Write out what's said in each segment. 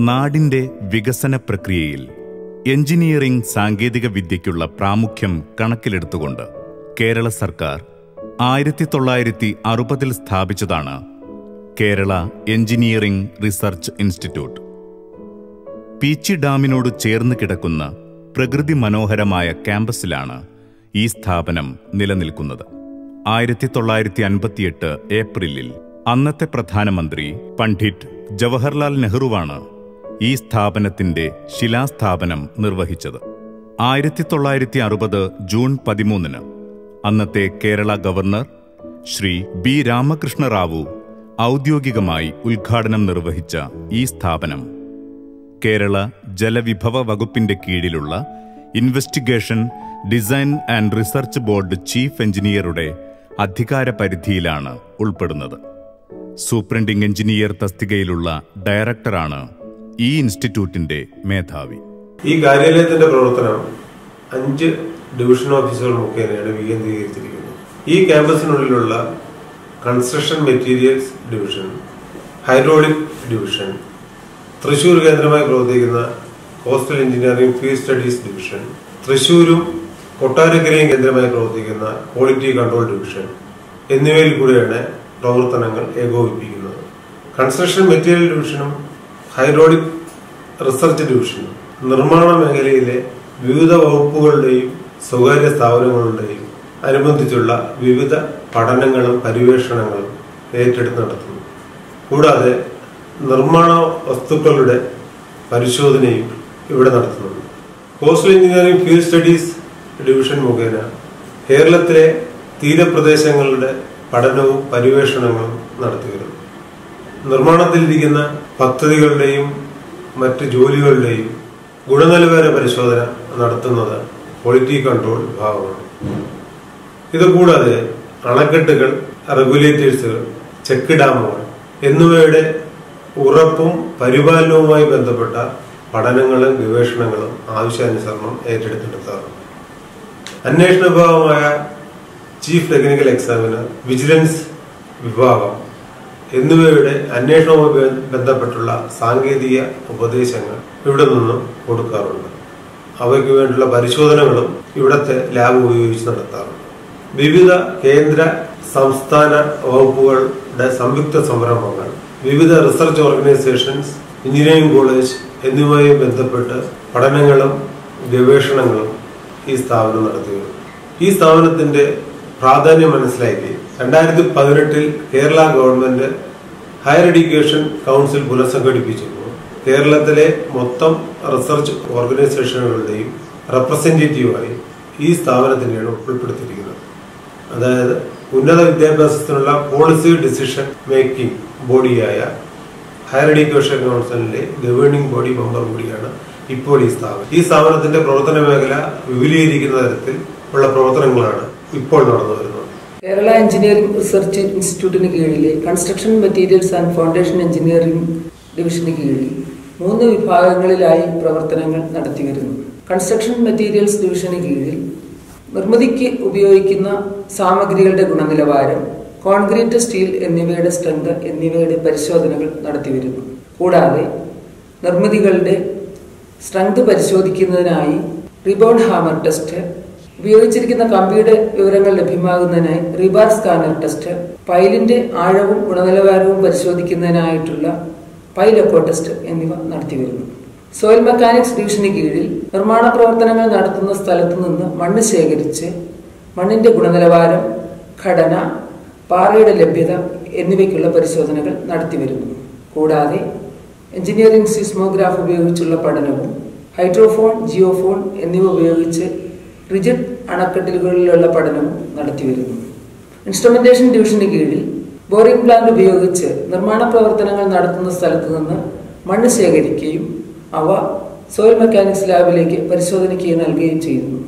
നാടിന്റെ വികസന പ്രക്രിയയിൽ എഞ്ചിനീയറിംഗ് സാങ്കേതിക വിദ്യയ്ക്കുള്ള പ്രാമുഖ്യം കണക്കിലെടുത്തുകൊണ്ട് കേരള സർക്കാർ ആയിരത്തി തൊള്ളായിരത്തി അറുപതിൽ സ്ഥാപിച്ചതാണ് Kerala engineering research institute. Peechi ഡാമിനോട് ചേർന്ന് കിടക്കുന്ന പ്രകൃതി മനോഹരമായ ക്യാമ്പസിലാണ് ഈ സ്ഥാപനം നിലനിൽക്കുന്നത്. ആയിരത്തി തൊള്ളായിരത്തി അൻപത്തിയെട്ട് ഏപ്രിലിൽ അന്നത്തെ പ്രധാനമന്ത്രി പണ്ഡിറ്റ് ജവഹർലാൽ നെഹ്റുവാണ് ഈ സ്ഥാപനത്തിന്റെ ശിലാസ്ഥാപനം നിർവഹിച്ചത്. ആയിരത്തി തൊള്ളായിരത്തി അറുപത് ജൂൺ പതിമൂന്നിന് അന്നത്തെ കേരള ഗവർണർ ശ്രീ ബി രാമകൃഷ്ണ റാവു ഔദ്യോഗികമായി ഉദ്ഘാടനം നിർവഹിച്ച ഈ സ്ഥാപനം കേരള ജലവിഭവ വകുപ്പിന്റെ കീഴിലുള്ള investigation design and research board chief എഞ്ചിനീയറുടെ അധികാര പരിധിയിലാണ് ഉൾപ്പെടുന്നത്. സൂപ്രണ്ടിംഗ് എഞ്ചിനീയർ തസ്തികയിലുള്ള ഡയറക്ടറാണ് ഈ ഇൻസ്റ്റിറ്റ്യൂട്ടിന്റെ മേധാവി. ഈ കാര്യാലയത്തിന്റെ പ്രവർത്തനം അഞ്ച് ഡിവിഷൻ ഓഫീസുകൾ മുഖേനയാണ് വികേന്ദ്രീകരിച്ചിരിക്കുന്നത്. ഈ ക്യാമ്പസിനുള്ളിലുള്ള construction materials division hydraulic division Thrissur കേന്ദ്രമായി പ്രവർത്തിക്കുന്ന coastal engineering field studies division തൃശൂരും കൊട്ടാരക്കരയും കേന്ദ്രമായി പ്രവർത്തിക്കുന്ന ക്വാളിറ്റി കൺട്രോൾ ഡിവിഷൻ എന്നിവയിൽ കൂടിയാണ് പ്രവർത്തനങ്ങൾ ഏകോപിപ്പിക്കുന്നത്. കൺസ്ട്രക്ഷൻ മെറ്റീരിയൽ ഡിവിഷനും ഹൈഡ്രോളിക് റിസർച്ച് ഡിവിഷനും നിർമ്മാണ മേഖലയിലെ വിവിധ വകുപ്പുകളുടെയും സ്വകാര്യ സ്ഥാപനങ്ങളുടെയും അനുബന്ധിച്ചുള്ള വിവിധ പഠനങ്ങളും പര്യവേഷണങ്ങളും ഏറ്റെടുത്ത് നടത്തുന്നു. കൂടാതെ നിർമ്മാണ വസ്തുക്കളുടെ പരിശോധനയും ഇവിടെ നടത്തുന്നുണ്ട്. Coastal engineering field studies division മുഖേന കേരളത്തിലെ തീരപ്രദേശങ്ങളുടെ പഠനവും പര്യവേഷണങ്ങളും നടത്തിവരുന്നു നിർമ്മാണത്തിലിരിക്കുന്ന പദ്ധതികളുടെയും മറ്റ് ജോലികളുടെയും ഗുണനിലവാര പരിശോധന നടത്തുന്നത് ക്വാളിറ്റി കൺട്രോൾ വിഭാഗമാണ്. ഇതുകൂടാതെ അണക്കെട്ടുകൾ റെഗുലേറ്റേഴ്സുകൾ ചെക്ക് ഡാമുകൾ എന്നിവയുടെ ഉറപ്പും പരിപാലനവുമായി ബന്ധപ്പെട്ട പഠനങ്ങളും ഗവേഷണങ്ങളും ആവശ്യാനുസരണം ഏറ്റെടുത്തെടുത്താറുണ്ട് അന്വേഷണ വിഭാഗമായ ചീഫ് ടെക്നിക്കൽ എക്സാമിനർ വിജിലൻസ് വിഭാഗം എന്നിവയുടെ അന്വേഷണവുമായി ബന്ധപ്പെട്ടുള്ള സാങ്കേതിക ഉപദേശങ്ങൾ ഇവിടെ നിന്നും കൊടുക്കാറുണ്ട്. അവയ്ക്ക് വേണ്ടിയുള്ള പരിശോധനകളും ഇവിടത്തെ ലാബ് ഉപയോഗിച്ച് നടത്താറുണ്ട്. വിവിധ കേന്ദ്ര സംസ്ഥാന വകുപ്പുകളുടെ സംയുക്ത സംരംഭങ്ങൾ വിവിധ റിസർച്ച് ഓർഗനൈസേഷൻസ് എഞ്ചിനീയറിംഗ് കോളേജ് എന്നിവയുമായി ബന്ധപ്പെട്ട് പഠനങ്ങളും ഗവേഷണങ്ങളും ഈ സ്ഥാപനം നടത്തിയിരുന്നു ഈ സ്ഥാപനത്തിന്റെ പ്രാധാന്യം മനസ്സിലായി രണ്ടായിരത്തി പതിനെട്ടിൽ Kerala government higher education council പുനഃസംഘടിപ്പിച്ചപ്പോൾ കേരളത്തിലെ മൊത്തം റിസർച്ച് ഓർഗനൈസേഷനുകളുടെയും റെപ്രസെന്റേറ്റീവായി ഈ സ്ഥാപനത്തിനെയാണ് ഉൾപ്പെടുത്തിയിരിക്കുന്നത്. അതായത് ഉന്നത വിദ്യാഭ്യാസത്തിനുള്ള പോളിസി ഡിസിഷൻ മേക്കിംഗ് ബോഡിയായ ഹയർ എഡ്യൂക്കേഷൻ കൗൺസിലിന്റെ ഗവേണിംഗ് ബോഡി മെമ്പർ കൂടിയാണ് ഇപ്പോൾ ഈ സ്ഥാപനം. ഈ സ്ഥാപനത്തിന്റെ പ്രവർത്തന മേഖല വിപുലീകരിക്കുന്ന തരത്തിൽ ഉള്ള പ്രവർത്തനങ്ങളാണ് ഇപ്പോൾ നടന്നു വരുന്നത്. കേരള എഞ്ചിനീയറിംഗ് റിസർച്ച് ഇൻസ്റ്റിറ്റ്യൂട്ടിന് കീഴിലെ construction materials and foundation engineering ഡിവിഷന് കീഴിൽ മൂന്ന് വിഭാഗങ്ങളിലായി പ്രവർത്തനങ്ങൾ നടത്തിവരുന്നു കൺസ്ട്രക്ഷൻ മെറ്റീരിയൽസ് ഡിവിഷന് കീഴിൽ നിർമ്മിതിക്ക് ഉപയോഗിക്കുന്ന സാമഗ്രികളുടെ ഗുണനിലവാരം കോൺക്രീറ്റ് സ്റ്റീൽ എന്നിവയുടെ സ്ട്രെങ്ത് എന്നിവയുടെ പരിശോധനകൾ നടത്തിവരുന്നു കൂടാതെ നിർമ്മിതികളുടെ സ്ട്രെങ്ത് പരിശോധിക്കുന്നതിനായി റിബോൺ ഹാമർ ടെസ്റ്റ് ഉപയോഗിച്ചിരിക്കുന്ന കമ്പിയുടെ വിവരങ്ങൾ ലഭ്യമാകുന്നതിനായി റിബാർ സ്കാനർ ടെസ്റ്റ് പൈലിന്റെ ആഴവും ഗുണനിലവാരവും പരിശോധിക്കുന്നതിനായിട്ടുള്ള പൈലക്കോ ടെസ്റ്റ് എന്നിവ നടത്തിവരുന്നു. സോയിൽ മെക്കാനിക്സ് ഡിവിഷന് കീഴിൽ നിർമ്മാണ പ്രവർത്തനങ്ങൾ നടത്തുന്ന സ്ഥലത്തു നിന്ന് മണ്ണ് ശേഖരിച്ച് മണ്ണിന്റെ ഗുണനിലവാരം ഘടന പാറയുടെ ലഭ്യത എന്നിവയ്ക്കുള്ള പരിശോധനകൾ നടത്തിവരുന്നു. കൂടാതെ എഞ്ചിനീയറിംഗ് സിസ്മോഗ്രാഫ് ഉപയോഗിച്ചുള്ള പഠനവും ഹൈഡ്രോഫോൺ ജിയോഫോൺ എന്നിവ ഉപയോഗിച്ച് റിജിഡ് അണക്കെട്ടിലുകളിലുള്ള പഠനം നടത്തിവരുന്നു ഇൻസ്ട്രുമെന്റേഷൻ ഡിവിഷന് കീഴിൽ ബോറിംഗ് പ്ലാന്റ് ഉപയോഗിച്ച് നിർമ്മാണ പ്രവർത്തനങ്ങൾ നടത്തുന്ന സ്ഥലത്ത് നിന്ന് മണ്ണ് ശേഖരിക്കുകയും അവ സോയിൽ മെക്കാനിക്സ് ലാബിലേക്ക് പരിശോധനയ്ക്ക് നൽകുകയും ചെയ്യുന്നു.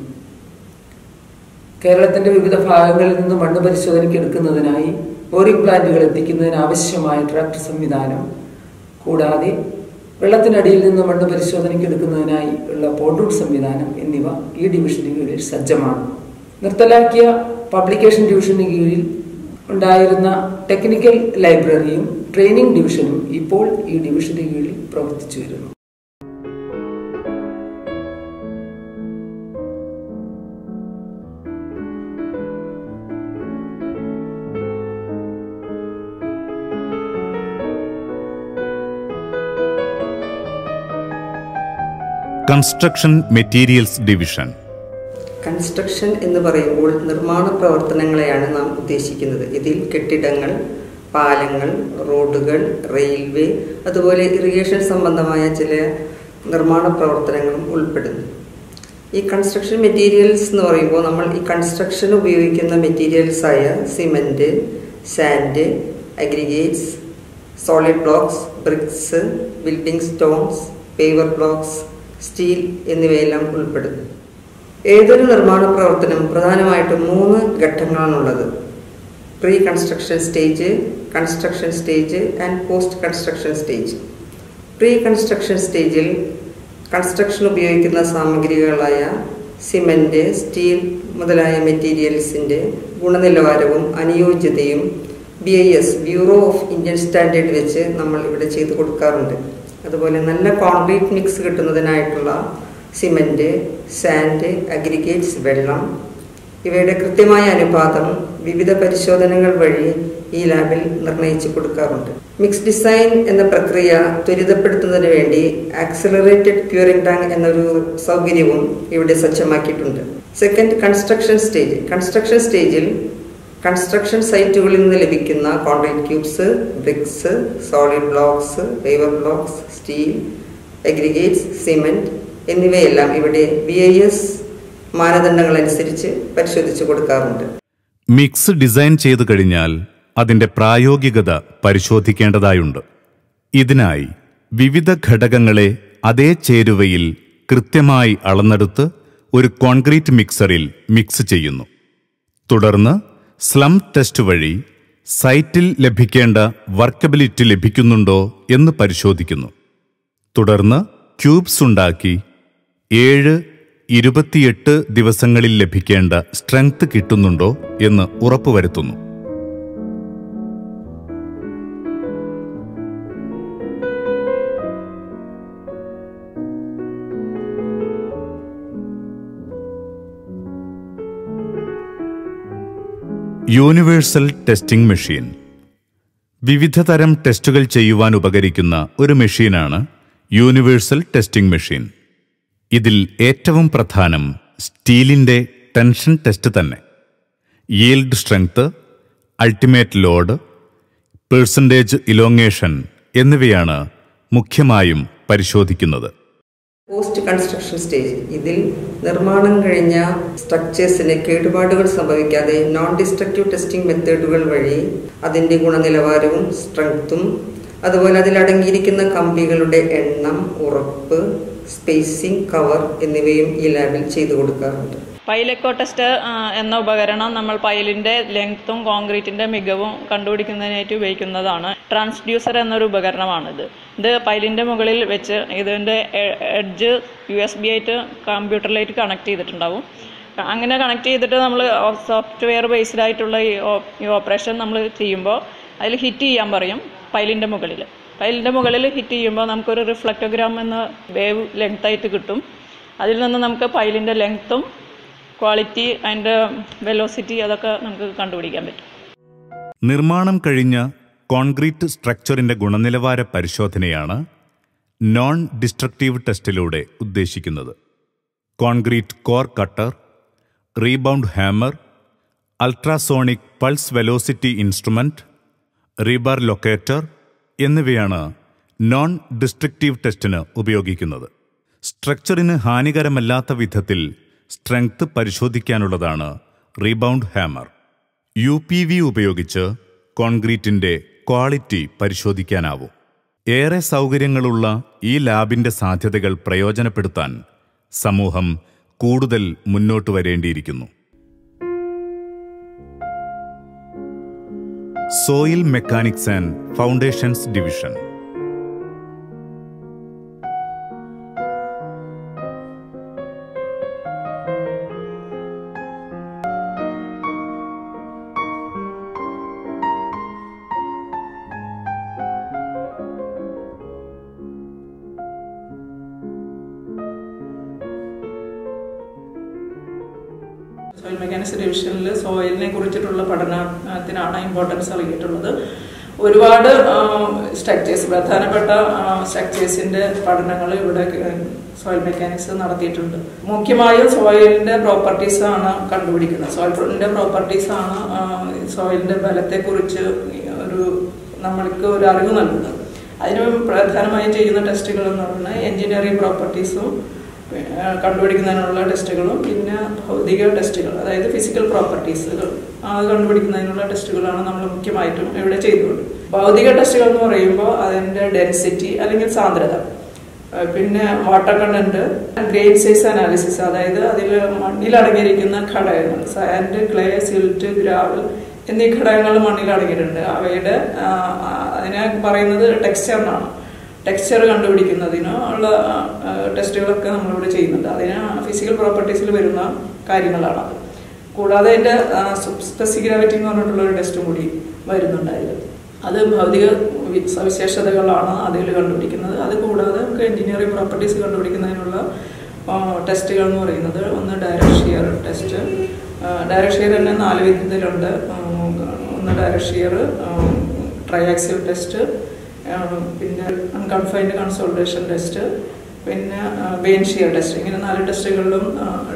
കേരളത്തിന്റെ വിവിധ ഭാഗങ്ങളിൽ നിന്ന് മണ്ണ് പരിശോധനയ്ക്ക് എടുക്കുന്നതിനായി ബോറിംഗ് പ്ലാന്റുകൾ എത്തിക്കുന്നതിന് ആവശ്യമായ ട്രാക്ടർ സംവിധാനം കൂടാതെ വെള്ളത്തിനടിയിൽ നിന്ന് മണ്ണ് പരിശോധനയ്ക്ക് എടുക്കുന്നതിനായി ഉള്ള പോണ്ടൂട്ട് സംവിധാനം എന്നിവ ഈ ഡിവിഷന് കീഴിൽ സജ്ജമാണ്. നിർത്തലാക്കിയ പബ്ലിക്കേഷൻ ഡിവിഷന് കീഴിൽ ഉണ്ടായിരുന്ന ടെക്നിക്കൽ ലൈബ്രറിയും ട്രെയിനിങ് ഡിവിഷനും ഇപ്പോൾ ഈ ഡിവിഷന് കീഴിൽ പ്രവർത്തിച്ചു വരുന്നു. കൺസ്ട്രക്ഷൻ മെറ്റീരിയൽസ് ഡിവിഷൻ കൺസ്ട്രക്ഷൻ എന്ന് പറയുമ്പോൾ നിർമ്മാണ പ്രവർത്തനങ്ങളെയാണ് നാം ഉദ്ദേശിക്കുന്നത്. ഇതിൽ കെട്ടിടങ്ങൾ പാലങ്ങൾ റോഡുകൾ റെയിൽവേ അതുപോലെ ഇറിഗേഷൻ സംബന്ധമായ ചില നിർമ്മാണ പ്രവർത്തനങ്ങളും ഉൾപ്പെടുന്നു. ഈ കൺസ്ട്രക്ഷൻ മെറ്റീരിയൽസ് എന്ന് പറയുമ്പോൾ നമ്മൾ ഈ കൺസ്ട്രക്ഷൻ ഉപയോഗിക്കുന്ന മെറ്റീരിയൽസായ cement sand aggregates solid blocks bricks building stones paver blocks steel എന്നിവയെല്ലാം ഉൾപ്പെടുന്നു. ഏതൊരു നിർമ്മാണ പ്രവർത്തനം പ്രധാനമായിട്ടും മൂന്ന് ഘട്ടങ്ങളാണുള്ളത്. Pre construction stage construction stage and post construction stage pre construction സ്റ്റേജിൽ കൺസ്ട്രക്ഷൻ ഉപയോഗിക്കുന്ന സാമഗ്രികളായ സിമന്റ് സ്റ്റീൽ മുതലായ മെറ്റീരിയൽസിന്റെ ഗുണനിലവാരവും അനുയോജ്യതയും B I S bureau of Indian standard വെച്ച് നമ്മൾ ഇവിടെ ചെയ്തു കൊടുക്കാറുണ്ട്. അതുപോലെ നല്ല കോൺക്രീറ്റ് മിക്സ് കിട്ടുന്നതിനായിട്ടുള്ള സിമന്റ് സാൻഡ് അഗ്രിഗേറ്റ്സ് വെള്ളം. ഇവയുടെ കൃത്യമായ അനുപാതം വിവിധ പരിശോധനകൾ വഴി ഈ ലാബിൽ നിർണയിച്ചു കൊടുക്കാറുണ്ട്. മിക്സ് ഡിസൈൻ എന്ന പ്രക്രിയ ത്വരിതപ്പെടുത്തുന്നതിന് വേണ്ടി ആക്സിലറേറ്റഡ് ക്യൂറിംഗ് ടാങ്ക് എന്നൊരു സൗകര്യവും ഇവിടെ സജ്ജമാക്കിയിട്ടുണ്ട്. സെക്കൻഡ് കൺസ്ട്രക്ഷൻ സ്റ്റേജ് കൺസ്ട്രക്ഷൻ സ്റ്റേജിൽ കൺസ്ട്രക്ഷൻ സൈറ്റുകളിൽ നിന്ന് ലഭിക്കുന്ന concrete cubes bricks solid blocks paver blocks steel aggregates cement എന്നിവയെല്ലാം ഇവിടെ ബി ഐ എസ് മാനദണ്ഡങ്ങൾ അനുസരിച്ച് പരിശോധിച്ചു കൊടുക്കാറുണ്ട്. മിക്സ് ഡിസൈൻ ചെയ്തു കഴിഞ്ഞാൽ അതിന്റെ പ്രായോഗികത പരിശോധിക്കേണ്ടതായുണ്ട്. ഇതിനായി വിവിധ ഘടകങ്ങളെ അതേ ചേരുവയിൽ കൃത്യമായി അളന്നെടുത്ത് ഒരു കോൺക്രീറ്റ് മിക്സറിൽ മിക്സ് ചെയ്യുന്നു. തുടർന്ന് സ്ലം ടെസ്റ്റ് വഴി സൈറ്റിൽ ലഭിക്കേണ്ട വർക്കബിലിറ്റി ലഭിക്കുന്നുണ്ടോ എന്ന് പരിശോധിക്കുന്നു. തുടർന്ന് ക്യൂബ്സ് ഉണ്ടാക്കി ഏഴ് ഇരുപത്തിയെട്ട് ദിവസങ്ങളിൽ ലഭിക്കേണ്ട സ്ട്രെങ്ത് കിട്ടുന്നുണ്ടോ എന്ന് ഉറപ്പുവരുത്തുന്നു. Universal testing machine. വിവിധ തരം ടെസ്റ്റുകൾ ചെയ്യുവാൻ ഉപകരിക്കുന്ന ഒരു മെഷീനാണ് യൂണിവേഴ്സൽ ടെസ്റ്റിംഗ് മെഷീൻ. ഇതിൽ ഏറ്റവും പ്രധാനം സ്റ്റീലിന്റെ ടെൻഷൻ ടെസ്റ്റ് തന്നെ. Yield strength ultimate load percentage elongation എന്നിവയാണ് മുഖ്യമായും പരിശോധിക്കുന്നത്. Post construction stage. ഇതിൽ നിർമ്മാണം കഴിഞ്ഞ സ്ട്രക്ചേഴ്സിന് കേടുപാടുകൾ സംഭവിക്കാതെ നോൺ ഡിസ്ട്രക്റ്റീവ് ടെസ്റ്റിംഗ് മെത്തേഡുകൾ വഴി അതിന്റെ ഗുണനിലവാരവും സ്ട്രെങ്ത്തും അതുപോലെ അതിലടങ്ങിയിരിക്കുന്ന കമ്പികളുടെ എണ്ണം ഉറപ്പ് സ്പേസിംഗ് കവർ എന്നിവയും ഈ ലാബിൽ ചെയ്തു കൊടുക്കാറുണ്ട്. പൈലെക്കോ ടെസ്റ്റ് എന്ന ഉപകരണം നമ്മൾ പൈലിന്റെ ലെങ്ത്തും കോൺക്രീറ്റിന്റെ മികവും കണ്ടുപിടിക്കുന്നതിനായിട്ട് ഉപയോഗിക്കുന്നതാണ്. ട്രാൻസ്ഡ്യൂസർ എന്നൊരു ഉപകരണമാണിത്. ഇത് പൈലിന്റെ മുകളിൽ വെച്ച് ഇതിന്റെ എഡ്ജ് യു എസ് ബി ആയിട്ട് കമ്പ്യൂട്ടറിലായിട്ട് കണക്ട് ചെയ്തിട്ടുണ്ടാവും. അങ്ങനെ കണക്ട് ചെയ്തിട്ട് നമ്മൾ സോഫ്റ്റ്വെയർ ബേസ്ഡ് ആയിട്ടുള്ള ഈ ഓപ്പറേഷൻ നമ്മൾ ചെയ്യുമ്പോൾ അതിൽ ഹിറ്റ് ചെയ്യാൻ പറയും പൈലിന്റെ മുകളിൽ. പൈലിന്റെ മുകളിൽ ഹിറ്റ് ചെയ്യുമ്പോൾ നമുക്കൊരു റിഫ്ലക്റ്റോഗ്രാം എന്ന വേവ് ലെങ്ത്തായിട്ട് കിട്ടും. അതിൽ നിന്ന് നമുക്ക് പൈലിന്റെ ലെങ്ത്തും ക്വാളിറ്റി അതിന്റെ വെലോസിറ്റി അതൊക്കെ നമുക്ക് കണ്ടുപിടിക്കാൻ പറ്റും. നിർമ്മാണം കഴിഞ്ഞ കോൺക്രീറ്റ് സ്ട്രക്ചറിന്റെ ഗുണനിലവാര പരിശോധനയാണ് നോൺ ഡിസ്ട്രക്റ്റീവ് ടെസ്റ്റിലൂടെ ഉദ്ദേശിക്കുന്നത്. Concrete core cutter rebound hammer ultrasonic pulse velocity instrument rebar locator എന്നിവയാണ് നോൺ ഡിസ്ട്രക്റ്റീവ് ടെസ്റ്റിന് ഉപയോഗിക്കുന്നത്. സ്ട്രക്ചറിന് ഹാനികരമല്ലാത്ത വിധത്തിൽ strength പരിശോധിക്കാനുള്ളതാണ് rebound hammer. U P V ഉപയോഗിച്ച് കോൺക്രീറ്റിന്റെ ക്വാളിറ്റി പരിശോധിക്കാനാവും. ഏറെ സൗകര്യങ്ങളുള്ള ഈ ലാബിന്റെ സാധ്യതകൾ പ്രയോജനപ്പെടുത്താൻ സമൂഹം കൂടുതൽ മുന്നോട്ട് വരേണ്ടിയിരിക്കുന്നു. Soil mechanics and foundations division. Importance നൽകിയിട്ടുള്ളത്. ഒരുപാട് സ്ട്രക്ചേഴ്സ് പ്രധാനപ്പെട്ട സ്ട്രക്ചേഴ്സിന്റെ പഠനങ്ങൾ ഇവിടെ സോയിൽ മെക്കാനിക്സ് നടത്തിയിട്ടുണ്ട്. മുഖ്യമായും സോയിലിന്റെ പ്രോപ്പർട്ടീസ് ആണ് കണ്ടുപിടിക്കുന്നത്. സോയിലിന്റെ പ്രോപ്പർട്ടീസ് ആണ് സോയിലിന്റെ ബലത്തെക്കുറിച്ച് ഒരു നമ്മൾക്ക് ഒരു അറിവ് നൽകുന്നത്. അതിന് പ്രധാനമായും ചെയ്യുന്ന ടെസ്റ്റുകൾ എന്ന് പറഞ്ഞാൽ എഞ്ചിനീയറിംഗ് പ്രോപ്പർട്ടീസും കണ്ടുപിടിക്കുന്നതിനുള്ള ടെസ്റ്റുകളും പിന്നെ ഭൗതിക ടെസ്റ്റുകൾ അതായത് ഫിസിക്കൽ പ്രോപ്പർട്ടീസുകൾ അത് കണ്ടുപിടിക്കുന്നതിനുള്ള ടെസ്റ്റുകളാണ് നമ്മൾ മുഖ്യമായിട്ടും ഇവിടെ ചെയ്തുകൊണ്ട്. ഭൗതിക ടെസ്റ്റുകൾ എന്ന് പറയുമ്പോൾ അതിന്റെ ഡെൻസിറ്റി അല്ലെങ്കിൽ സാന്ദ്രത. പിന്നെ water content grain size analysis അതായത് അതിൽ മണ്ണിൽ അടങ്ങിയിരിക്കുന്ന ഘടകങ്ങൾ സാൻഡ് ക്ലേ സിൽറ്റ് ഗ്രാവൽ എന്നീ ഘടകങ്ങൾ മണ്ണിൽ അടങ്ങിയിട്ടുണ്ട്. അവയുടെ അതിനെ പറയുന്നത് ടെക്സ്ചർ എന്നാണ്. ടെക്സ്ചർ കണ്ടുപിടിക്കുന്നതിനോ ഉള്ള ടെസ്റ്റുകളൊക്കെ നമ്മളിവിടെ ചെയ്യുന്നുണ്ട്. അതിന് ഫിസിക്കൽ പ്രോപ്പർട്ടീസിൽ വരുന്ന കാര്യങ്ങളാണ് അത്. കൂടാതെ അതിന്റെ സ്പെസിഗ്രാവിറ്റി എന്ന് പറഞ്ഞിട്ടുള്ള ഒരു ടെസ്റ്റും കൂടി വരുന്നുണ്ടായിരുന്നു. അത് ഭൗതിക സവിശേഷതകളാണ് അതിൽ കണ്ടുപിടിക്കുന്നത്. അത് കൂടാതെ നമുക്ക് എഞ്ചിനീയറിംഗ് പ്രോപ്പർട്ടീസ് കണ്ടുപിടിക്കുന്നതിനുള്ള ടെസ്റ്റുകൾ എന്ന് പറയുന്നത് ഒന്ന് direct shear test direct shear തന്നെ നാല് വിധത്തിലുണ്ട്. ഒന്ന് ഡയറക്ട് ഷിയർ ട്രയാക്സിൽ ടെസ്റ്റ് പിന്നെ അൺകൺഫൈൻഡ് കൺസോൾട്ടേഷൻ ടെസ്റ്റ് പിന്നെ ബേൻഷിയർ ഷിയർ ടെസ്റ്റ് ഇങ്ങനെ നാല് ടെസ്റ്റുകളിലും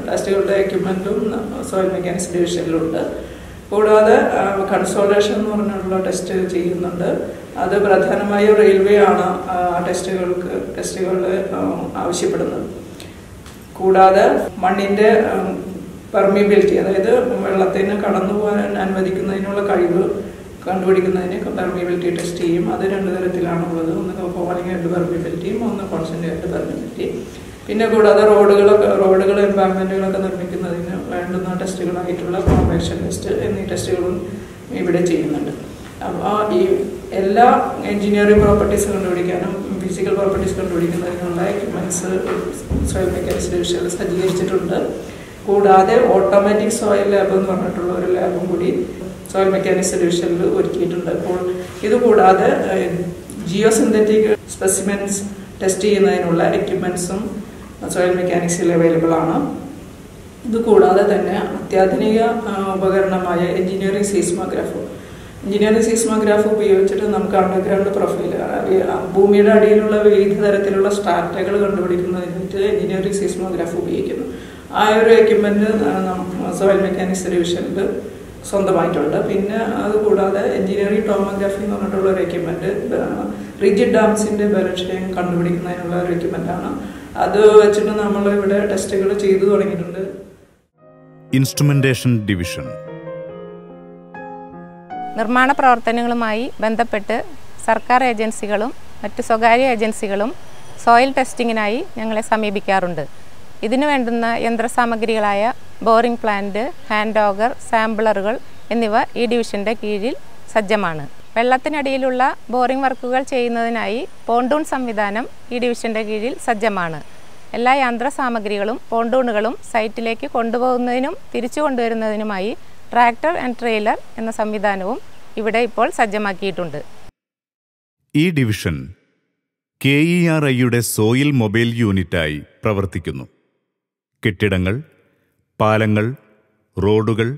ടെസ്റ്റുകളുടെ എക്യുപ്മെന്റും സോയിൽ മെക്കാനിക്സ് ഡിവിഷനിലുണ്ട് കൂടാതെ കൺസോൾട്ടേഷൻ എന്ന് പറഞ്ഞുള്ള ടെസ്റ്റ് ചെയ്യുന്നുണ്ട്. അത് പ്രധാനമായും റെയിൽവേ ആണ് ടെസ്റ്റുകൾക്ക് ടെസ്റ്റുകൾ ആവശ്യപ്പെടുന്നത്. കൂടാതെ മണ്ണിന്റെ പെർമിബിലിറ്റി അതായത് വെള്ളത്തിന് കടന്നു പോകാൻ അനുവദിക്കുന്നതിനുള്ള കഴിവ് കണ്ടുപിടിക്കുന്നതിന് പെർമിബിലിറ്റി ടെസ്റ്റ് ചെയ്യും. അത് രണ്ട് തരത്തിലാണുള്ളത്. ഒന്ന് ഫോളിംഗ് ആയിട്ട് പെർമിബിലിറ്റിയും ഒന്ന് കോൺസെൻട്രേറ്റ് പെർമിബിലിറ്റി പിന്നെ കൂടാതെ റോഡുകളൊക്കെ റോഡുകൾ എൻവയറമെന്റുകളൊക്കെ നിർമ്മിക്കുന്നതിന് വേണ്ടുന്ന ടെസ്റ്റുകളായിട്ടുള്ള കോമ്പാക്ഷൻ ടെസ്റ്റ് എന്നീ ടെസ്റ്റുകളും ഇവിടെ ചെയ്യുന്നുണ്ട്. അപ്പോൾ ഈ എല്ലാ എഞ്ചിനീയറിംഗ് പ്രോപ്പർട്ടീസ് കണ്ടുപിടിക്കാനും ഫിസിക്കൽ പ്രോപ്പർട്ടീസ് കണ്ടുപിടിക്കുന്നതിനുള്ള എക്യുപ്മെന്റ്സ് സോയിൽ മെക്കാനിക്സ് ഡിവിഷനിൽ സജ്ജീകരിച്ചിട്ടുണ്ട്. കൂടാതെ ഓട്ടോമാറ്റിക് സോയിൽ ലാബ് എന്ന് പറഞ്ഞിട്ടുള്ള ഒരു ലാബും കൂടി സോയിൽ മെക്കാനിക് സൊല്യൂഷനിൽ ഒരുക്കിയിട്ടുണ്ട്. അപ്പോൾ ഇതുകൂടാതെ ജിയോ സിന്തറ്റിക് സ്പെസിമെൻസ് ടെസ്റ്റ് ചെയ്യുന്നതിനുള്ള എക്യുപ്മെൻസും സോയിൽ മെക്കാനിക്സിൽ അവൈലബിൾ ആണ്. ഇതുകൂടാതെ തന്നെ അത്യാധുനിക ഉപകരണമായ എഞ്ചിനീയറിംഗ് സീസ്മോഗ്രാഫ് എഞ്ചിനീയറിംഗ് സീസ്മോഗ്രാഫ് ഉപയോഗിച്ചിട്ട് നമുക്ക് അണ്ടർഗ്രൗണ്ട് പ്രൊഫൈൽ ഭൂമിയുടെ അടിയിലുള്ള വിവിധ തരത്തിലുള്ള സ്ട്രാറ്റകൾ കണ്ടുപിടിക്കുന്നതിനായിട്ട് എഞ്ചിനീയറിംഗ് സീസ്മോഗ്രാഫ് ഉപയോഗിക്കുന്നു. ആ ഒരു എക്യുപ്മെന്റ് സോയിൽ മെക്കാനിക്സ് ഡിവിഷനിൽ സ്വന്തമായിട്ടുണ്ട്. പിന്നെ അതുകൂടാതെ എഞ്ചിനീയറിംഗ് ടോമോഗ്രാഫി എന്ന് പറഞ്ഞിട്ടുള്ള ഒരു എക്യുപ്മെന്റ് റിജിഡ് ഡാംസിന്റെ ബലക്ഷയം കണ്ടുപിടിക്കുന്നതിനുള്ള ഒരു എക്യുപ്മെന്റ് ആണ്. അത് വെച്ചിട്ട് നമ്മൾ ഇവിടെ ടെസ്റ്റുകൾ ചെയ്തു തുടങ്ങിയിട്ടുണ്ട്. Instrumentation division. നിർമ്മാണ പ്രവർത്തനങ്ങളുമായി ബന്ധപ്പെട്ട് സർക്കാർ ഏജൻസികളും മറ്റ് സ്വകാര്യ ഏജൻസികളും സോയിൽ ടെസ്റ്റിങ്ങിനായി ഞങ്ങളെ സമീപിക്കാറുണ്ട്. ഇതിനു വേണ്ടുന്ന യന്ത്രസാമഗ്രികളായ ബോറിംഗ് പ്ലാന്റ് ഹാൻഡ് ഓഗർ സാമ്പിളറുകൾ എന്നിവ ഈ ഡിവിഷന്റെ കീഴിൽ സജ്ജമാണ്. വെള്ളത്തിനടിയിലുള്ള ബോറിംഗ് വർക്കുകൾ ചെയ്യുന്നതിനായി പോണ്ടൂൺ സംവിധാനം ഈ ഡിവിഷന്റെ കീഴിൽ സജ്ജമാണ്. എല്ലാ യന്ത്രസാമഗ്രികളും പോണ്ടൂണുകളും സൈറ്റിലേക്ക് കൊണ്ടുപോകുന്നതിനും തിരിച്ചു കൊണ്ടുവരുന്നതിനുമായി ട്രാക്ടർ ആൻഡ് ട്രെയിലർ എന്ന സംവിധാനവും ഇവിടെ ഇപ്പോൾ സജ്ജമാക്കിയിട്ടുണ്ട്. ഈ ഡിവിഷൻ കെ ഇ ആർ ഐയുടെ സോയിൽ മൊബൈൽ യൂണിറ്റായി പ്രവർത്തിക്കുന്നു. കെട്ടിടങ്ങൾ പാലങ്ങൾ റോഡുകൾ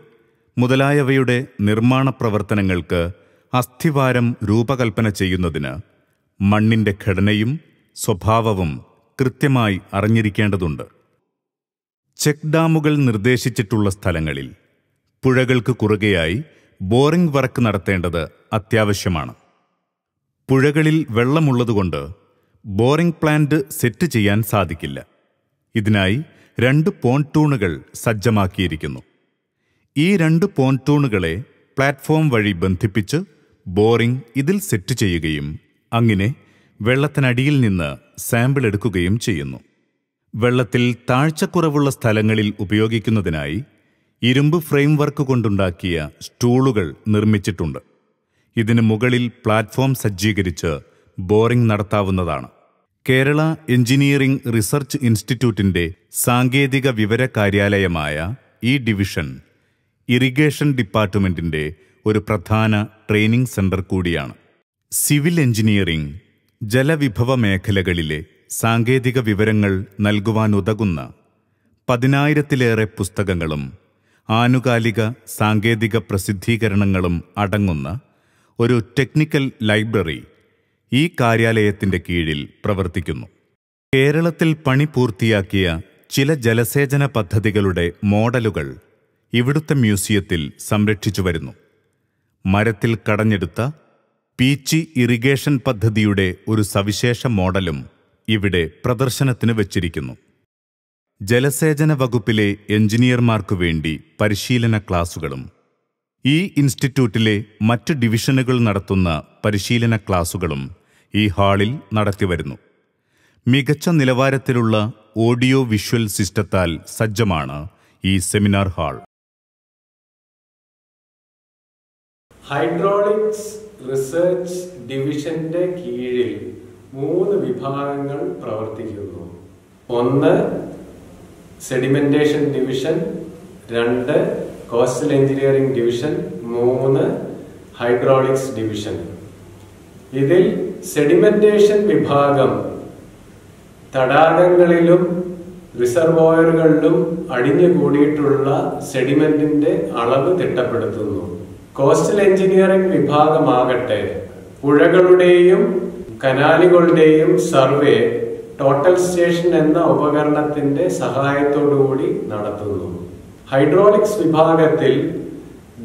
മുതലായവയുടെ നിർമ്മാണ പ്രവർത്തനങ്ങൾക്ക് അസ്ഥിവാരം രൂപകൽപ്പന ചെയ്യുന്നതിന് മണ്ണിന്റെ ഘടനയും സ്വഭാവവും കൃത്യമായി അറിഞ്ഞിരിക്കേണ്ടതുണ്ട്. ചെക്ക് ഡാമുകൾ നിർദ്ദേശിച്ചിട്ടുള്ള സ്ഥലങ്ങളിൽ പുഴകൾക്ക് കുറുകെയായി ബോറിംഗ് വർക്ക് നടത്തേണ്ടത് അത്യാവശ്യമാണ്. പുഴകളിൽ വെള്ളമുള്ളതുകൊണ്ട് ബോറിംഗ് പ്ലാന്റ് സെറ്റ് ചെയ്യാൻ സാധിക്കില്ല. ഇതിനായി രണ്ട് പോൺടൂണുകൾ സജ്ജമാക്കിയിരിക്കുന്നു. ഈ രണ്ട് പോൺടൂണുകളെ പ്ലാറ്റ്ഫോം വഴി ബന്ധിപ്പിച്ച് ബോറിംഗ് ഇതിൽ സെറ്റ് ചെയ്യുകയും അങ്ങനെ വെള്ളത്തിനടിയിൽ നിന്ന് സാമ്പിൾ എടുക്കുകയും ചെയ്യുന്നു. വെള്ളത്തിൽ താഴ്ചക്കുറവുള്ള സ്ഥലങ്ങളിൽ ഉപയോഗിക്കുന്നതിനായി ഇരുമ്പ് ഫ്രെയിം വർക്ക് കൊണ്ടുണ്ടാക്കിയ സ്റ്റൂളുകൾ നിർമ്മിച്ചിട്ടുണ്ട്. ഇതിന് മുകളിൽ പ്ലാറ്റ്ഫോം സജ്ജീകരിച്ച് ബോറിംഗ് നടത്താവുന്നതാണ്. കേരള എഞ്ചിനീയറിംഗ് റിസർച്ച് ഇൻസ്റ്റിറ്റ്യൂട്ടിന്റെ സാങ്കേതിക വിവര കാര്യാലയമായ ഈ ഡിവിഷൻ ഇറിഗേഷൻ ഡിപ്പാർട്ട്മെന്റിന്റെ ഒരു പ്രധാന ട്രെയിനിംഗ് സെന്റർ കൂടിയാണ്. സിവിൽ എഞ്ചിനീയറിംഗ് ജലവിഭവ മേഖലകളിലെ സാങ്കേതിക വിവരങ്ങൾ നൽകുവാനുതകുന്ന പതിനായിരത്തിലേറെ പുസ്തകങ്ങളും ആനുകാലിക സാങ്കേതിക പ്രസിദ്ധീകരണങ്ങളും അടങ്ങുന്ന ഒരു ടെക്നിക്കൽ ലൈബ്രറി ഈ കാര്യാലയത്തിന്റെ കീഴിൽ പ്രവർത്തിക്കുന്നു. കേരളത്തിൽ പണി പൂർത്തിയാക്കിയ ചില ജലസേചന പദ്ധതികളുടെ മോഡലുകൾ ഇവിടുത്തെ മ്യൂസിയത്തിൽ സംരക്ഷിച്ചു വരുന്നു. മരത്തിൽ കടഞ്ഞെടുത്ത പീച്ചി ഇറിഗേഷൻ പദ്ധതിയുടെ ഒരു സവിശേഷ മോഡലും ഇവിടെ പ്രദർശനത്തിന് വച്ചിരിക്കുന്നു. ജലസേചന വകുപ്പിലെ എഞ്ചിനീയർമാർക്കു വേണ്ടി പരിശീലന ക്ലാസുകളും ഈ ഇൻസ്റ്റിറ്റ്യൂട്ടിലെ മറ്റ് ഡിവിഷനുകൾ നടത്തുന്ന പരിശീലന ക്ലാസുകളും ഈ ഹാളിൽ നടത്തിവരുന്നു. മികച്ച നിലവാരത്തിലുള്ള ഓഡിയോ വിഷ്വൽ സിസ്റ്റത്താൽ സജ്ജമാണ് ഈ സെമിനാർ ഹാൾ. ഹൈഡ്രോളിക്സ് റിസർച്ച് ഡിവിഷന്റെ കീഴിൽ മൂന്ന് വിഭാഗങ്ങൾ പ്രവർത്തിക്കുന്നു. ഒന്ന് സെഡിമെന്റേഷൻ ഡിവിഷൻ. രണ്ട് കോസ്റ്റൽ എഞ്ചിനീയറിംഗ് ഡിവിഷൻ. മൂന്ന് ഹൈഡ്രോളിക്സ് ഡിവിഷൻ. ഇതിൽ സെഡിമെന്റേഷൻ വിഭാഗം തടാകങ്ങളിലും റിസർവോയറുകളിലും അടിഞ്ഞു അടിഞ്ഞുകൂടിയിട്ടുള്ള സെഡിമെന്റിന്റെ അളവ് തിട്ടപ്പെടുത്തുന്നു. കോസ്റ്റൽ എഞ്ചിനീയറിംഗ് വിഭാഗമാകട്ടെ പുഴകളുടെയും കനാലുകളുടെയും സർവേ ടോട്ടൽ സ്റ്റേഷൻ എന്ന ഉപകരണത്തിന്റെ സഹായത്തോടുകൂടി നടത്തുന്നു. ഹൈഡ്രോളിക്സ് വിഭാഗത്തിൽ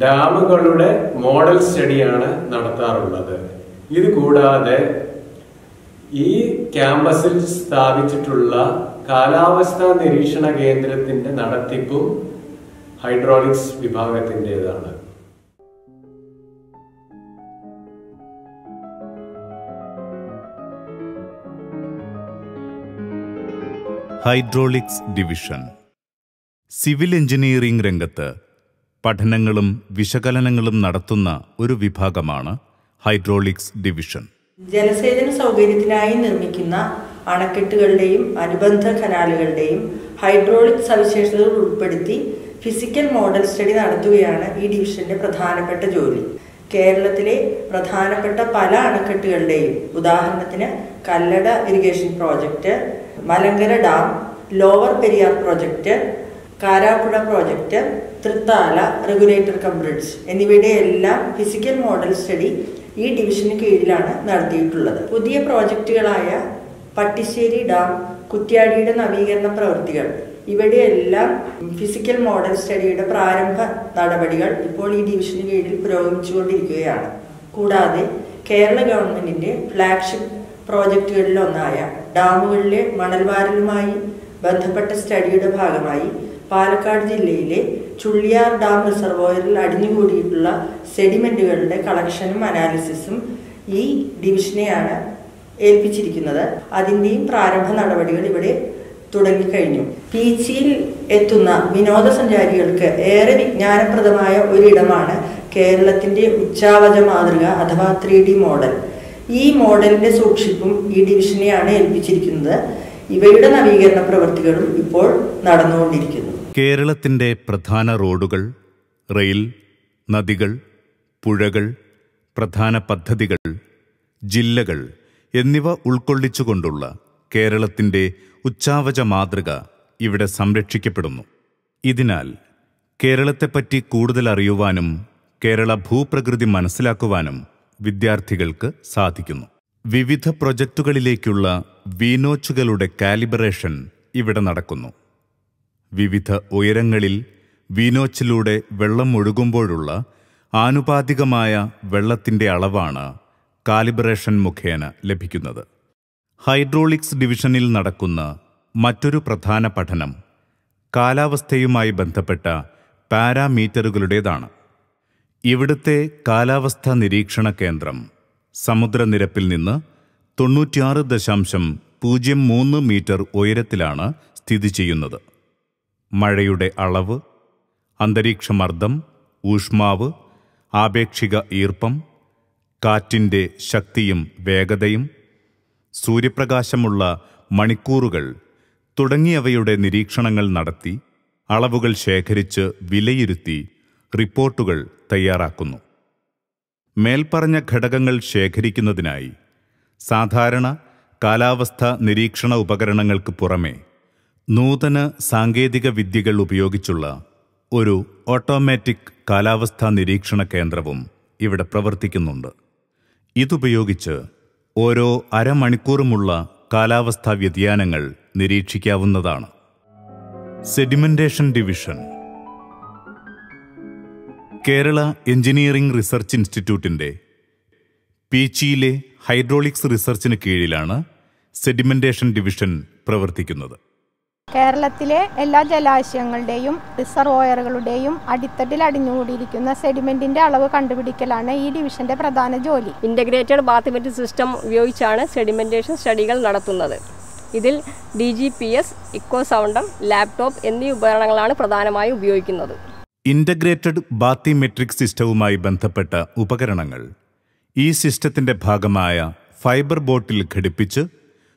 ഡാമുകളുടെ മോഡൽ സ്റ്റഡിയാണ് നടത്താറുള്ളത്. ഇത് കൂടാതെ ഈ ക്യാമ്പസിൽ സ്ഥാപിച്ചിട്ടുള്ള കാലാവസ്ഥാ നിരീക്ഷണ കേന്ദ്രത്തിന്റെ നടത്തിപ്പും hydraulics വിഭാഗത്തിന്റെതാണ്. Hydraulics division. Civil engineering രംഗത്ത് പഠനങ്ങളും വിശകലനങ്ങളും നടത്തുന്ന ഒരു വിഭാഗമാണ് ഹൈഡ്രോളിക്സ് ഡിവിഷൻ. ജലസേചന സൗകര്യത്തിനായി നിർമ്മിക്കുന്ന അണക്കെട്ടുകളുടെയും അനുബന്ധ കനാലുകളുടെയും ഹൈഡ്രോളിക് സവിശേഷതകൾ ഉൾപ്പെടുത്തി ഫിസിക്കൽ മോഡൽ സ്റ്റഡി നടത്തുകയാണ് ഈ ഡിവിഷന്റെ പ്രധാനപ്പെട്ട ജോലി. കേരളത്തിലെ പ്രധാനപ്പെട്ട പല അണക്കെട്ടുകളുടെയും ഉദാഹരണത്തിന് Kallada irrigation project Malankara dam lower Periyar project Karapuzha project Thrithala regulator cum bridge എന്നിവയുടെ എല്ലാം ഫിസിക്കൽ മോഡൽ സ്റ്റഡി ഈ ഡിവിഷന് കീഴിലാണ് നടത്തിയിട്ടുള്ളത്. പുതിയ പ്രോജക്റ്റുകളായ പട്ടിശ്ശേരി ഡാം കുറ്റ്യാടിയുടെ നവീകരണ പ്രവൃത്തികൾ ഇവിടെയെല്ലാം ഫിസിക്കൽ മോഡൽ സ്റ്റഡിയുടെ പ്രാരംഭ നടപടികൾ ഇപ്പോൾ ഈ ഡിവിഷന് കീഴിൽ പുരോഗമിച്ചുകൊണ്ടിരിക്കുകയാണ്. കൂടാതെ കേരള ഗവൺമെന്റിന്റെ ഫ്ലാഗ്ഷിപ്പ് പ്രോജക്റ്റുകളിലൊന്നായ ഡാമുകളിലെ മണൽവാരലുമായി ബന്ധപ്പെട്ട സ്റ്റഡിയുടെ ഭാഗമായി പാലക്കാട് ജില്ലയിലെ ചുള്ളിയാർ ഡാം റിസർവോയറിൽ അടിഞ്ഞുകൂടിയിട്ടുള്ള സെഡിമെന്റുകളുടെ കളക്ഷനും അനാലിസിസും ഈ ഡിവിഷനെയാണ് ഏൽപ്പിച്ചിരിക്കുന്നത്. അതിന്റെയും പ്രാരംഭ നടപടികൾ ഇവിടെ തുടങ്ങിക്കഴിഞ്ഞു. പീച്ചിയിൽ എത്തുന്ന വിനോദസഞ്ചാരികൾക്ക് ഏറെ വിജ്ഞാനപ്രദമായ ഒരിടമാണ് കേരളത്തിന്റെ ഉച്ചാവച മാതൃക അഥവാ ത്രീ ഡി മോഡൽ. ഈ മോഡലിന്റെ സൂക്ഷിപ്പും ഈ ഡിവിഷനെയാണ് ഏൽപ്പിച്ചിരിക്കുന്നത്. ഇവയുടെ നവീകരണ പ്രവൃത്തികളും ഇപ്പോൾ നടന്നുകൊണ്ടിരിക്കുന്നു. കേരളത്തിന്റെ പ്രധാന റോഡുകൾ റെയിൽ നദികൾ പുഴകൾ പ്രധാന പദ്ധതികൾ ജില്ലകൾ എന്നിവ ഉൾക്കൊള്ളിച്ചുകൊണ്ടുള്ള കേരളത്തിന്റെ ഉച്ചാവച മാതൃക ഇവിടെ സംരക്ഷിക്കപ്പെടുന്നു. ഇതിനാൽ കേരളത്തെപ്പറ്റി കൂടുതൽ അറിയുവാനും കേരള ഭൂപ്രകൃതി മനസ്സിലാക്കുവാനും വിദ്യാർത്ഥികൾക്ക് സാധിക്കുന്നു. വിവിധ പ്രൊജക്റ്റുകളിലേക്കുള്ള വീനോച്ചുകളുടെ കാലിബറേഷൻ ഇവിടെ നടക്കുന്നു. വിവിധ ഉയരങ്ങളിൽ വീനോച്ചിലൂടെ വെള്ളം ഒഴുകുമ്പോഴുള്ള ആനുപാതികമായ വെള്ളത്തിന്റെ അളവാണ് കാലിബ്രേഷൻ മുഖേന ലഭിക്കുന്നത്. ഹൈഡ്രോളിക്സ് ഡിവിഷനിൽ നടക്കുന്ന മറ്റൊരു പ്രധാന പഠനം കാലാവസ്ഥയുമായി ബന്ധപ്പെട്ട പാരാമീറ്ററുകളുടേതാണ്. ഇവിടുത്തെ കാലാവസ്ഥാ നിരീക്ഷണ കേന്ദ്രം സമുദ്രനിരപ്പിൽ നിന്ന് തൊണ്ണൂറ്റിയാറ് ദശാംശം പൂജ്യം മൂന്ന് മീറ്റർ ഉയരത്തിലാണ് സ്ഥിതി ചെയ്യുന്നത്. മഴയുടെ അളവ് അന്തരീക്ഷമർദ്ദം ഊഷ്മാവ് ആപേക്ഷിക ഈർപ്പം കാറ്റിന്റെ ശക്തിയും വേഗതയും സൂര്യപ്രകാശമുള്ള മണിക്കൂറുകൾ തുടങ്ങിയവയുടെ നിരീക്ഷണങ്ങൾ നടത്തി അളവുകൾ ശേഖരിച്ച് വിലയിരുത്തി റിപ്പോർട്ടുകൾ തയ്യാറാക്കുന്നു. മേൽപ്പറഞ്ഞ ഘടകങ്ങൾ ശേഖരിക്കുന്നതിനായി സാധാരണ കാലാവസ്ഥ നിരീക്ഷണ ഉപകരണങ്ങൾക്ക് പുറമെ നൂതന സാങ്കേതിക വിദ്യകൾ ഉപയോഗിച്ചുള്ള ഒരു ഓട്ടോമാറ്റിക് കാലാവസ്ഥാ നിരീക്ഷണ കേന്ദ്രവും ഇവിടെ പ്രവർത്തിക്കുന്നുണ്ട്. ഇതുപയോഗിച്ച് ഓരോ അരമണിക്കൂറുമുള്ള കാലാവസ്ഥാ വ്യതിയാനങ്ങൾ നിരീക്ഷിക്കാവുന്നതാണ്. Sedimentation division. Kerala engineering research ഇൻസ്റ്റിറ്റ്യൂട്ടിന്റെ പീച്ചിയിലെ ഹൈഡ്രോളിക്സ് റിസർച്ചിന് കീഴിലാണ് സെഡിമെന്റേഷൻ ഡിവിഷൻ പ്രവർത്തിക്കുന്നത്. കേരളത്തിലെ എല്ലാ ജലാശയങ്ങളുടെയും റിസർവോയറുകളുടെയും അടിത്തട്ടിൽ അടിഞ്ഞുകൂടിയിരിക്കുന്ന സെഡിമെന്റിന്റെ അളവ് കണ്ടുപിടിക്കലാണ് ഈ ഡിവിഷന്റെ പ്രധാന ജോലി. ഇന്റഗ്രേറ്റഡ് ബാത്തിമെട്രിക് സിസ്റ്റം ഉപയോഗിച്ചാണ് സെഡിമെന്റേഷൻ സ്റ്റഡികൾ നടത്തുന്നത്. ഇതിൽ D G P S echo sounder laptop എന്നീ ഉപകരണങ്ങളാണ് പ്രധാനമായും ഉപയോഗിക്കുന്നത്. ഇന്റഗ്രേറ്റഡ് ബാത്തിമെട്രിക് സിസ്റ്റവുമായി ബന്ധപ്പെട്ട ഉപകരണങ്ങൾ. ഈ സിസ്റ്റത്തിന്റെ ഭാഗമായ ഫൈബർ ബോട്ടിൽ ഘടിപ്പിച്ച്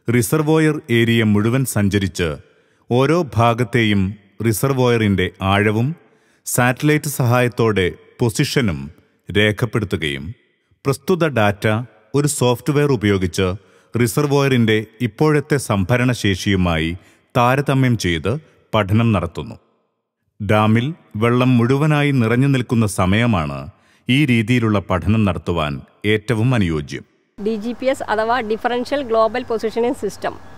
റിസർവോയർ ഏരിയ മുഴുവൻ സഞ്ചരിച്ച് ഓരോ ഭാഗത്തെയും റിസർവോയറിന്റെ ആഴവും സാറ്റലൈറ്റ് സഹായത്തോടെ പൊസിഷനും രേഖപ്പെടുത്തുകയും പ്രസ്തുത ഡാറ്റ ഒരു സോഫ്റ്റ്വെയർ ഉപയോഗിച്ച് റിസർവോയറിന്റെ ഇപ്പോഴത്തെ സംഭരണശേഷിയുമായി താരതമ്യം ചെയ്ത് പഠനം നടത്തുന്നു. ഡാമിൽ വെള്ളം മുഴുവനായി നിറഞ്ഞു നിൽക്കുന്ന സമയമാണ് ഈ രീതിയിലുള്ള പഠനം നടത്തുവാൻ ഏറ്റവും അനുയോജ്യം. ഡി ജി പി എസ് അഥവാ ഡിഫറൻഷ്യൽ ഗ്ലോബൽ പൊസിഷനിങ് സിസ്റ്റം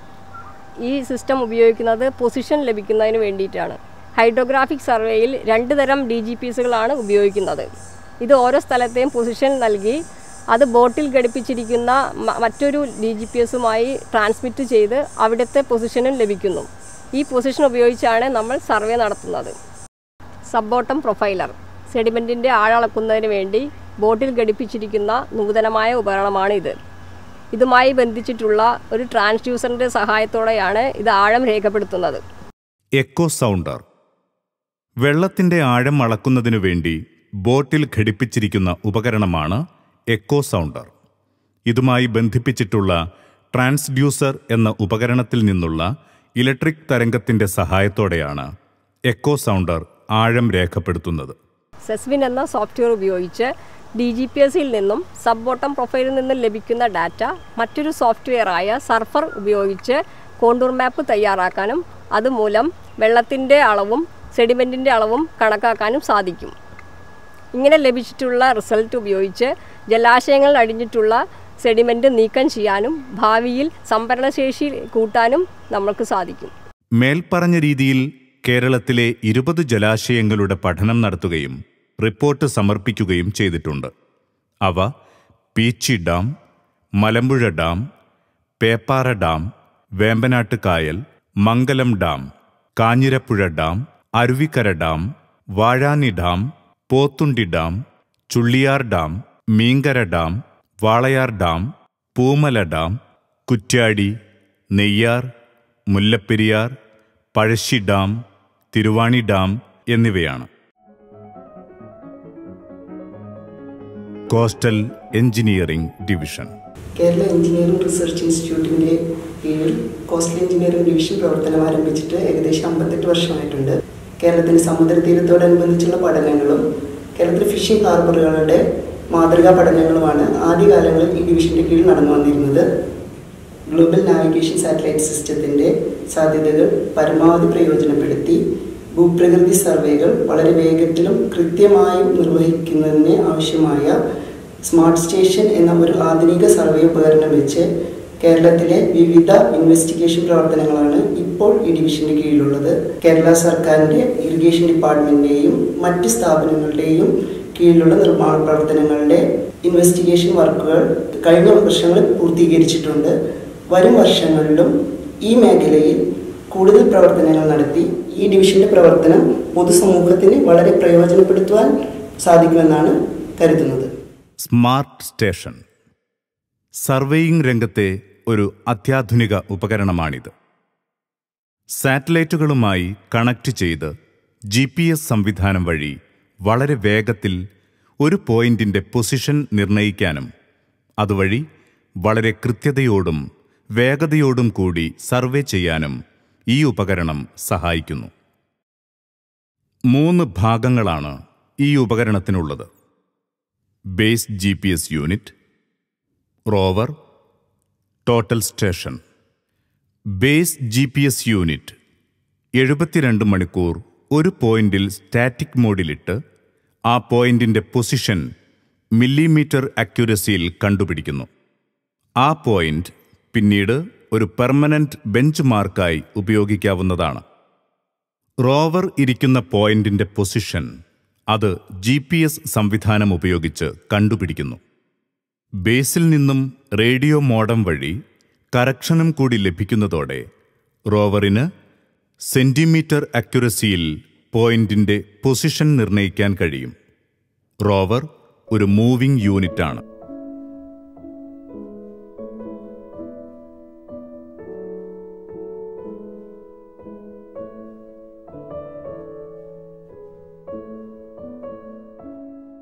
ഈ സിസ്റ്റം ഉപയോഗിക്കുന്നത് പൊസിഷൻ ലഭിക്കുന്നതിന് വേണ്ടിയിട്ടാണ്. ഹൈഡ്രോഗ്രാഫിക് സർവേയിൽ രണ്ട് തരം ഡി ജി പിസുകളാണ് ഉപയോഗിക്കുന്നത്. ഇത് ഓരോ സ്ഥലത്തെയും പൊസിഷൻ നൽകി അത് ബോട്ടിൽ ഘടിപ്പിച്ചിരിക്കുന്ന മറ്റൊരു ഡി ജി പി എസുമായി ട്രാൻസ്മിറ്റ് ചെയ്ത് അവിടുത്തെ പൊസിഷനും ലഭിക്കുന്നു. ഈ പൊസിഷൻ ഉപയോഗിച്ചാണ് നമ്മൾ സർവേ നടത്തുന്നത്. സബ്ബോട്ടം പ്രൊഫൈലർ സെഡിമെന്റിന്റെ ആഴളക്കുന്നതിന് വേണ്ടി ബോട്ടിൽ ഘടിപ്പിച്ചിരിക്കുന്ന നൂതനമായ ഉപകരണമാണ് ഇത് ഇതുമായി ബന്ധിച്ചിട്ടുള്ള ഒരു ട്രാൻസ്ഡ്യൂസറിന്റെ സഹായത്തോടെയാണ് ഇത് ആഴം രേഖപ്പെടുത്തുന്നത്. Echo sounder. വെള്ളത്തിന്റെ ആഴം അളക്കുന്നതിനു വേണ്ടി ബോട്ടിൽ ഘടിപ്പിച്ചിരിക്കുന്ന ഉപകരണമാണ് എക്കോ സൗണ്ടർ. ഇതുമായി ബന്ധിപ്പിച്ചിട്ടുള്ള ട്രാൻസ്ഡ്യൂസർ എന്ന ഉപകരണത്തിൽ നിന്നുള്ള ഇലക്ട്രിക് തരംഗത്തിന്റെ സഹായത്തോടെയാണ് എക്കോ സൗണ്ടർ ആഴം രേഖപ്പെടുത്തുന്നത്. സെസ്വിൻ എന്ന സോഫ്റ്റ്വെയർ ഉപയോഗിച്ച് ഡി ജി പി എസിൽ നിന്നും സബ് ബോട്ടം പ്രൊഫൈലിൽ നിന്നും ലഭിക്കുന്ന ഡാറ്റ മറ്റൊരു സോഫ്റ്റ്വെയറായ സർഫർ ഉപയോഗിച്ച് കോണ്ടൂർ മാപ്പ് തയ്യാറാക്കാനും അതുമൂലം വെള്ളത്തിന്റെ അളവും സെഡിമെന്റിന്റെ അളവും കണക്കാക്കാനും സാധിക്കും. ഇങ്ങനെ ലഭിച്ചിട്ടുള്ള റിസൾട്ട് ഉപയോഗിച്ച് ജലാശയങ്ങളിൽ അടിഞ്ഞിട്ടുള്ള സെഡിമെന്റ് നീക്കം ചെയ്യാനും ഭാവിയിൽ സംഭരണശേഷി കൂട്ടാനും നമ്മൾക്ക് സാധിക്കും. മേൽപ്പറഞ്ഞ രീതിയിൽ കേരളത്തിലെ ഇരുപത് ജലാശയങ്ങളുടെ പഠനം നടത്തുകയും റിപ്പോർട്ട് സമർപ്പിക്കുകയും ചെയ്തിട്ടുണ്ട്. അവ Peechi dam Malampuzha dam Peppara dam Vembanad കായൽ Mangalam dam Kanjirappuzha dam Aruvikkara dam Vazhani dam Pothundi dam Chulliyar dam Meenkara dam Walayar dam Poomala dam Kuttiyadi Neyyar Mullaperiyar Pazhassi dam Thiruvani dam എന്നിവയാണ്. Coastal engineering division. Kerala engineering research ഇൻസ്റ്റിറ്റ്യൂട്ടിന്റെ കീഴിൽ coastal engineering division പ്രവർത്തനം ആരംഭിച്ചിട്ട് ഏകദേശം അമ്പത്തെട്ട് വർഷമായിട്ടുണ്ട്. കേരളത്തിന്റെ സമുദ്രതീരത്തോടനുബന്ധിച്ചുള്ള പഠനങ്ങളും കേരളത്തിലെ phishing ഹാർബറുകളുടെ മാതൃകാ പഠനങ്ങളുമാണ് ആദ്യകാലങ്ങളിൽ ഈ ഡിവിഷന്റെ കീഴിൽ നടന്നു വന്നിരുന്നത്. ഗ്ലോബൽ നാവിഗേഷൻ സാറ്റലൈറ്റ് സിസ്റ്റത്തിന്റെ സാധ്യതകൾ പരമാവധി പ്രയോജനപ്പെടുത്തി. ഭൂപ്രകൃതി സർവേകൾ വളരെ വേഗത്തിലും കൃത്യമായും നിർവഹിക്കുന്നതിന് ആവശ്യമായ സ്മാർട്ട് സ്റ്റേഷൻ എന്ന ഒരു ആധുനിക സർവേ ഉപകരണം വെച്ച് കേരളത്തിലെ വിവിധ ഇൻവെസ്റ്റിഗേഷൻ പ്രവർത്തനങ്ങളാണ് ഇപ്പോൾ ഈ ഡിവിഷന്റെ കീഴിലുള്ളത്. കേരള സർക്കാരിന്റെ ഇറിഗേഷൻ ഡിപ്പാർട്ട്മെന്റിന്റെയും മറ്റ് സ്ഥാപനങ്ങളുടെയും കീഴിലുള്ള നിർമ്മാണ പ്രവർത്തനങ്ങളുടെ ഇൻവെസ്റ്റിഗേഷൻ വർക്കുകൾ കഴിഞ്ഞ വർഷങ്ങളിൽ പൂർത്തീകരിച്ചിട്ടുണ്ട്. വരും വർഷങ്ങളിലും ഈ മേഖലയിൽ കൂടുതൽ പ്രവർത്തനങ്ങൾ നടത്തി ഈ ഡിവിഷന്റെ പ്രവർത്തനം പൊതുസമൂഹത്തിന് വളരെ പ്രയോജനപ്പെടുത്തുവാൻ സാധിക്കുമെന്നാണ് കരുതുന്നത്. Smart station. സർവേയിംഗ് രംഗത്തെ ഒരു അത്യാധുനിക ഉപകരണമാണിത്. സാറ്റലൈറ്റുകളുമായി കണക്ട് ചെയ്ത് ജി പി എസ് സംവിധാനം വഴി വളരെ വേഗത്തിൽ ഒരു പോയിന്റിന്റെ പൊസിഷൻ നിർണയിക്കാനും അതുവഴി വളരെ കൃത്യതയോടും വേഗതയോടും കൂടി സർവേ ചെയ്യാനും ഈ ഉപകരണം സഹായിക്കുന്നു. മൂന്ന് ഭാഗങ്ങളാണ് ഈ ഉപകരണത്തിനുള്ളത്. Base G P S unit rover total station. Base G P S unit എഴുപത്തിരണ്ട് മണിക്കൂർ ഒരു പോയിന്റിൽ സ്റ്റാറ്റിക് മോഡിലിട്ട് ആ പോയിന്റിന്റെ പൊസിഷൻ മില്ലിമീറ്റർ അക്യുറസിയിൽ കണ്ടുപിടിക്കുന്നു. ആ പോയിന്റ് പിന്നീട് ഒരു പെർമനന്റ് ബെഞ്ച് മാർക്കായി ഉപയോഗിക്കാവുന്നതാണ്. റോവർ ഇരിക്കുന്ന പോയിന്റിന്റെ പൊസിഷൻ അത് ജി പി എസ് സംവിധാനം ഉപയോഗിച്ച് കണ്ടുപിടിക്കുന്നു. ബേസിൽ നിന്നും റേഡിയോ മോഡം വഴി കറക്ഷനും കൂടി ലഭിക്കുന്നതോടെ റോവറിന് സെന്റിമീറ്റർ അക്യുറസിയിൽ പോയിന്റിന്റെ പൊസിഷൻ നിർണയിക്കാൻ കഴിയും. റോവർ ഒരു മൂവിംഗ് യൂണിറ്റാണ്.